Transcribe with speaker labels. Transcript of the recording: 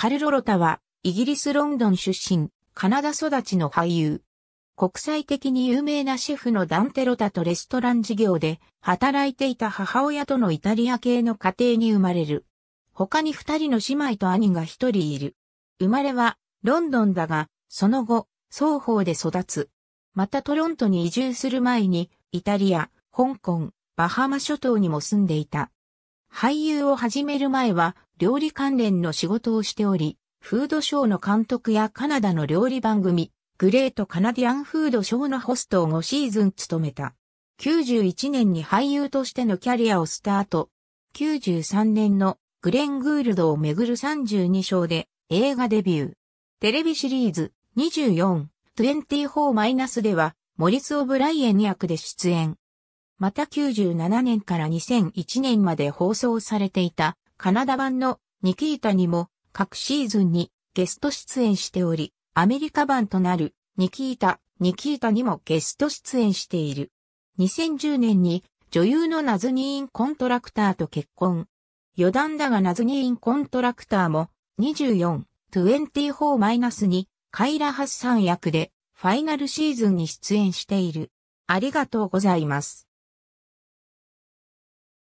Speaker 1: カルロロタは、イギリス・ロンドン出身、カナダ育ちの俳優。国際的に有名なシェフのダンテロタとレストラン事業で働いていた母親とのイタリア系の家庭に生まれる。他に二人の姉妹と兄が一人いる。生まれはロンドンだが、その後、双方で育つ。またトロントに移住する前に、イタリア、香港、バハマ諸島にも住んでいた。俳優を始める前は料理関連の仕事をしており、フードショーの監督やカナダの料理番組、グレートカナディアンフードショーのホストを5シーズン務めた。91年に俳優としてのキャリアをスタート。93年のグレン・グールドをめぐる32章で映画デビュー。テレビシリーズ24、24- ではモリス・オブライエン役で出演。また97年から2001年まで放送されていたカナダ版のニキータにも各シーズンにゲスト出演しており、アメリカ版となるニキータ、ニキータにもゲスト出演している。2010年に女優のナズニーン・コントラクターと結婚。余談だがナズニーン・コントラクターも24、24-2カイラ・ハッサン役でファイナルシーズンに出演している。ありがとうございます。